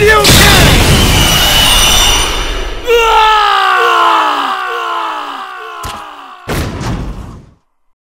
you.